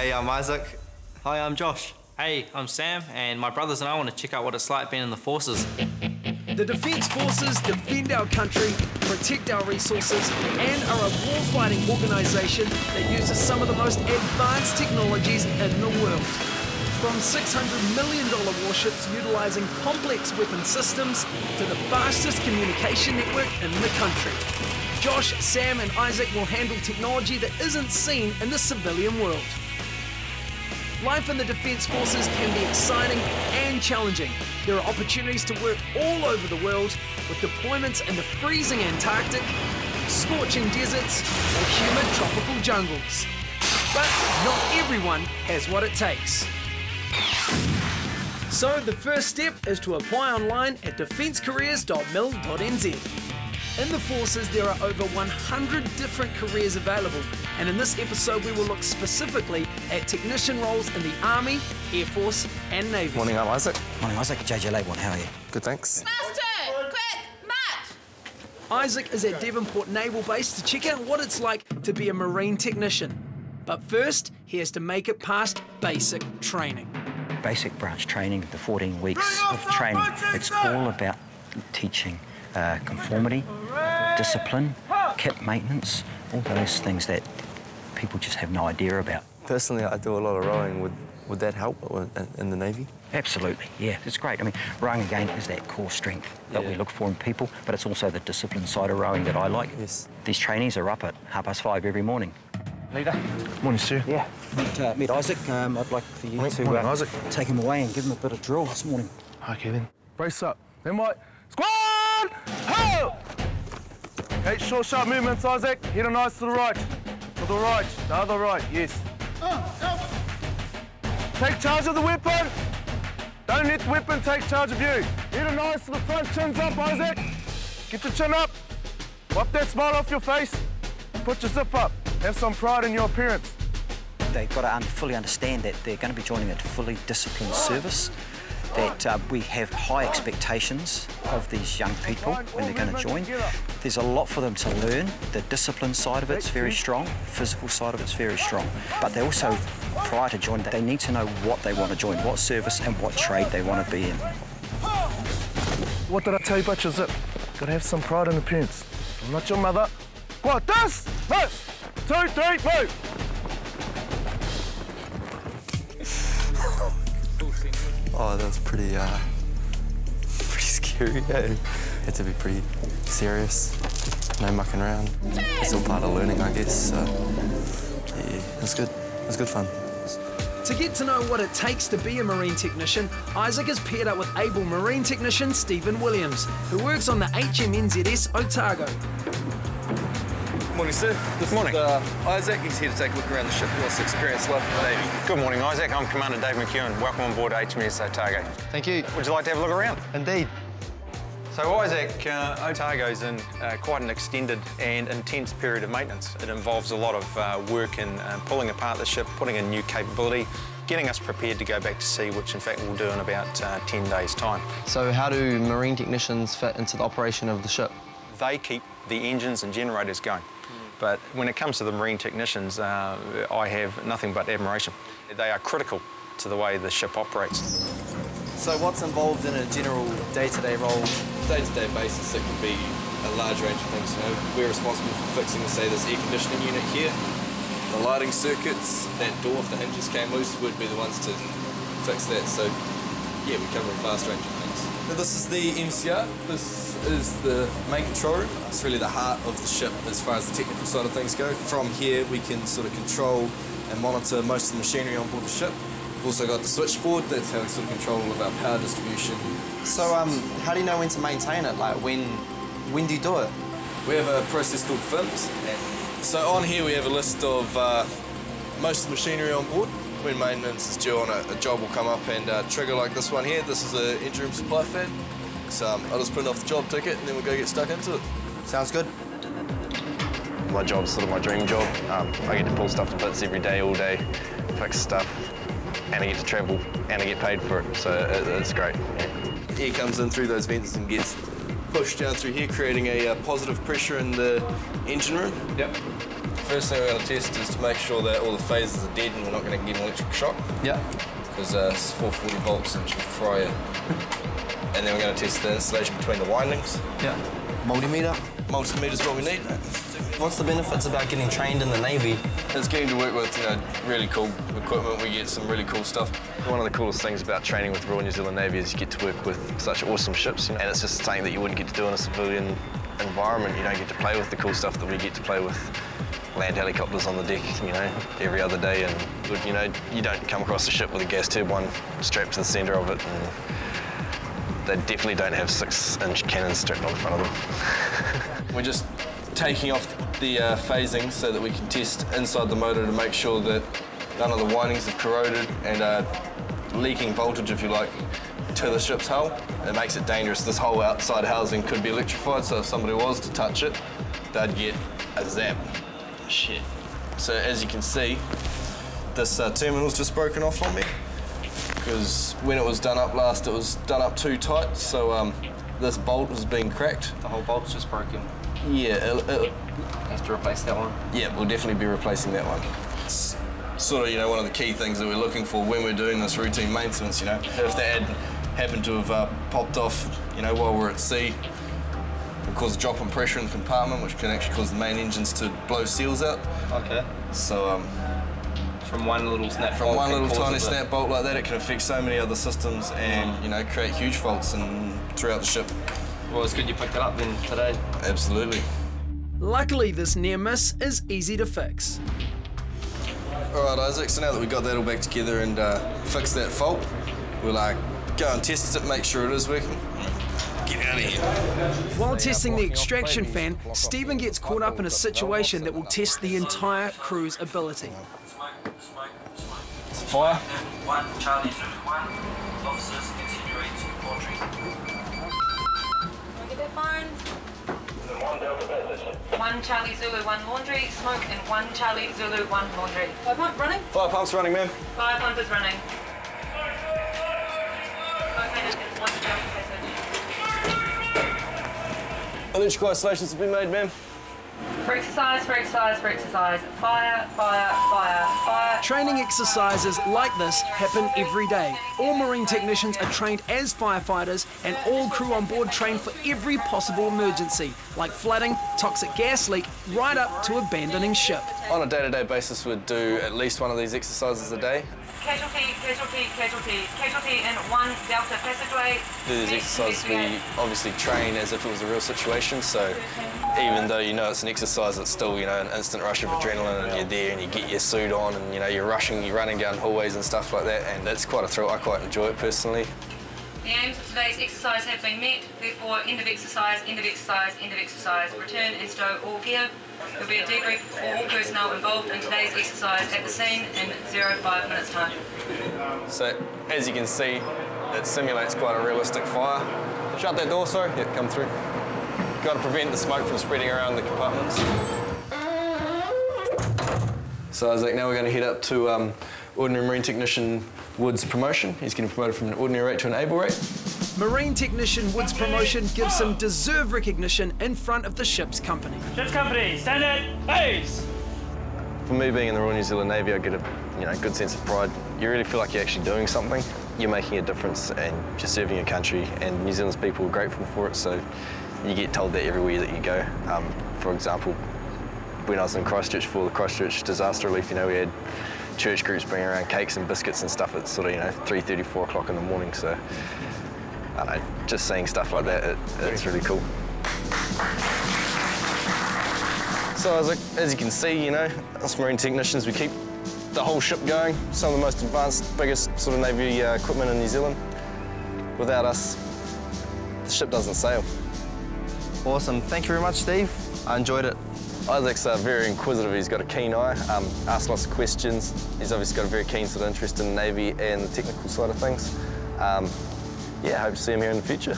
Hey, I'm Isaac. Hi, I'm Josh. Hey, I'm Sam, and my brothers and I want to check out what it's like being in the forces. The Defence Forces defend our country, protect our resources, and are a war-fighting organisation that uses some of the most advanced technologies in the world. From $600 million warships utilising complex weapon systems to the fastest communication network in the country. Josh, Sam, and Isaac will handle technology that isn't seen in the civilian world. Life in the Defence Forces can be exciting and challenging. There are opportunities to work all over the world with deployments in the freezing Antarctic, scorching deserts, or humid tropical jungles. But not everyone has what it takes. So the first step is to apply online at defencecareers.mil.nz. In the forces, there are over 100 different careers available, and in this episode, we will look specifically at technician roles in the Army, Air Force, and Navy. Morning, I'm Isaac. Morning, Isaac. JJ Laborn, how are you? Good, thanks. Master! Quick! March! Isaac is at Devonport Naval Base to check out what it's like to be a Marine technician. But first, he has to make it past basic training. Basic branch training, the 14 weeks of training, it's all about teaching uh, conformity, discipline, kit maintenance, all those things that people just have no idea about. Personally, I do a lot of rowing. Would, would that help in the Navy? Absolutely, yeah, it's great. I mean, rowing again is that core strength that Yeah. we look for in people, but it's also the discipline side of rowing that I like. Yes. These trainees are up at half past five every morning. Leader. Morning, sir. Yeah. Meet, uh, meet Isaac. Um, I'd like for you Morning, to morning, uh, Isaac. take him away and give him a bit of drill this morning. Okay, then. Brace up. Then what? Squad! Ho! Okay, short, sharp movements, Isaac. Hit a nice to the right. To the right. The other right, yes. Take charge of the weapon. Don't let the weapon take charge of you. Hit a nice to the front, chins up, Isaac. Get your chin up. Wipe that smile off your face. Put your zip up. Have some pride in your appearance. They've got to fully understand that they're going to be joining a fully disciplined service, that uh, we have high expectations of these young people when they're going to join. There's a lot for them to learn. The discipline side of it's very strong, physical side of it's very strong. But they also, prior to joining, they need to know what they want to join, what service and what trade they want to be in. What did I tell you about your zip? Gotta have some pride in appearance. I'm not your mother. What? This! This! Two, three, move! Oh, that's pretty, uh, pretty scary. Yeah. Had to be pretty serious. No mucking around. It's all part of learning, I guess. So, yeah, it was good. It was good fun. To get to know what it takes to be a Marine technician, Isaac is paired up with able Marine technician Stephen Williams, who works on the HMNZS Otago. Morning, sir. This Morning. is uh, Isaac. He's here to take a look around the ship. He wants to experience life in the Navy. Good morning, Isaac. I'm Commander Dave McEwen. Welcome on board HMS Otago. Thank you. Would you like to have a look around? Indeed. So, Isaac, uh, Otago's in uh, quite an extended and intense period of maintenance. It involves a lot of uh, work in uh, pulling apart the ship, putting in new capability, getting us prepared to go back to sea, which in fact we'll do in about uh, 10 days' time. So how do marine technicians fit into the operation of the ship? They keep the engines and generators going. But when it comes to the marine technicians, uh, I have nothing but admiration. They are critical to the way the ship operates. So what's involved in a general day-to-day role? day-to-day basis, it can be a large range of things. You know, we're responsible for fixing, say, this air conditioning unit here. The lighting circuits, that door, if the hinges came loose, would be the ones to fix that. So, yeah, we cover a vast range of things. Now, this is the MCR. This is the main control room. It's really the heart of the ship as far as the technical side of things go. From here, we can sort of control and monitor most of the machinery on board the ship. We've also got the switchboard. That's how we sort of control all of our power distribution. So um, how do you know when to maintain it? Like when, when do you do it? We have a process called FIMS. So on here we have a list of uh, most of the machinery on board. When maintenance is due on a, a job will come up and uh, trigger like this one here. This is an engine room supply fan. So um, I'll just print off the job ticket and then we'll go get stuck into it. Sounds good. My job's sort of my dream job. Um, I get to pull stuff to bits every day, all day, fix stuff, and I get to travel and I get paid for it, so it, it's great. Yeah. Air comes in through those vents and gets pushed down through here, creating a uh, positive pressure in the engine room. Yep. First thing we're going to test is to make sure that all the phases are dead and we're not going to get an electric shock. Yeah. Because uh, it's 440 volts and should fry you. and then we're going to test the insulation between the windings. Yeah. Multimeter. Multimeter is what we need. What's the benefits about getting trained in the Navy? It's getting to work with you know really cool equipment. We get some really cool stuff. One of the coolest things about training with Royal New Zealand Navy is you get to work with such awesome ships, you know, and it's just something that you wouldn't get to do in a civilian environment. You don't get to play with the cool stuff that we get to play with land helicopters on the deck, you know, every other day. And, you know, you don't come across a ship with a gas turbine strapped to the centre of it. And they definitely don't have six-inch cannons strapped on the front of them. We're just taking off the uh, phasing so that we can test inside the motor to make sure that none of the windings have corroded and uh, leaking voltage, if you like, to the ship's hull. It makes it dangerous. This whole outside housing could be electrified, so if somebody was to touch it, they'd get a zap. Shit. So as you can see, this uh, terminal's just broken off on me because when it was done up last, it was done up too tight, so um, this bolt has been cracked. The whole bolt's just broken. Yeah, it, it, have to replace that one. Yeah, we'll definitely be replacing that one. It's sort of, you know, one of the key things that we're looking for when we're doing this routine maintenance, you know. If that had happened to have uh, popped off, you know, while we're at sea, it will cause a drop in pressure in the compartment, which can actually cause the main engines to blow seals out. Okay. So, um, from one little snap from bolt one little tiny snap bolt like that, it can affect so many other systems and, you know, create huge faults and throughout the ship. Well, it's good you picked it up then today. Absolutely. Luckily, this near miss is easy to fix. All right, Isaac, so now that we got that all back together and uh, fixed that fault, we'll uh, go and test it, make sure it is working. Get out of here. While testing the extraction fan, Stephen gets caught up in a situation that will test the entire crew's ability. Fire. One, Charlie Zulu, one. Officers continuing to laundry. Get that phone. One Charlie Zulu, one laundry, smoke, and one Charlie Zulu, one laundry. Five pump running? Fire pump's running, ma'am. Five pump is running. Okay, then one. Electrical isolations have been made, ma'am. For exercise, for exercise, for exercise. Fire, fire, fire, fire. Training exercises like this happen every day. All marine technicians are trained as firefighters, and all crew on board train for every possible emergency, like flooding, toxic gas leak, right up to abandoning ship. On a day-to-day basis, we'd do at least one of these exercises a day. Casualty, casualty, casualty, casualty in one Delta passageway. Do these exercises, we obviously train as if it was a real situation, so even though you know it's an exercise, it's still, you know, an instant rush of adrenaline and you're there and you get your suit on and, you know, you're rushing, you're running down hallways and stuff like that, and it's quite a thrill. I quite enjoy it personally. The aims of today's exercise have been met, therefore end of exercise, end of exercise, end of exercise. Return and stow all gear. There will be a debrief for all personnel involved in today's exercise at the scene in 05 minutes time. So, as you can see, it simulates quite a realistic fire. Shut that door, sorry. Yeah, come through. Got to prevent the smoke from spreading around the compartments. So Isaac, now we're going to head up to um, Ordinary Marine Technician Wood's promotion. He's getting promoted from an ordinary rate to an able rate. Marine Technician Wood's promotion gives him deserved recognition in front of the ship's company. Ship's company, stand at base! For me, being in the Royal New Zealand Navy, I get a you know good sense of pride. You really feel like you're actually doing something. You're making a difference and you're serving your country, and New Zealand's people are grateful for it. So you get told that everywhere that you go. Um, for example, when I was in Christchurch for the Christchurch disaster relief, you know, we had church groups bringing around cakes and biscuits and stuff at sort of you know 3:30, 4 o'clock in the morning. So I don't know, just seeing stuff like that, it, it's really cool. So as, as you can see, you know, us marine technicians, we keep the whole ship going. Some of the most advanced, biggest sort of Navy uh, equipment in New Zealand. Without us, the ship doesn't sail. Awesome. Thank you very much, Steve. I enjoyed it. Isaac's uh, very inquisitive. He's got a keen eye, um, asks lots of questions. He's obviously got a very keen sort of interest in the Navy and the technical side of things. Um, yeah, hope to see him here in the future.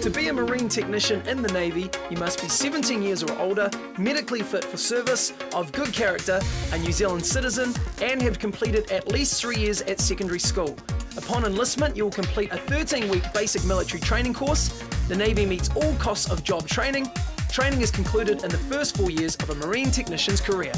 To be a Marine technician in the Navy, you must be 17 years or older, medically fit for service, of good character, a New Zealand citizen, and have completed at least three years at secondary school. Upon enlistment, you will complete a 13 week basic military training course. The Navy meets all costs of job training. Training is concluded in the first four years of a marine technician's career.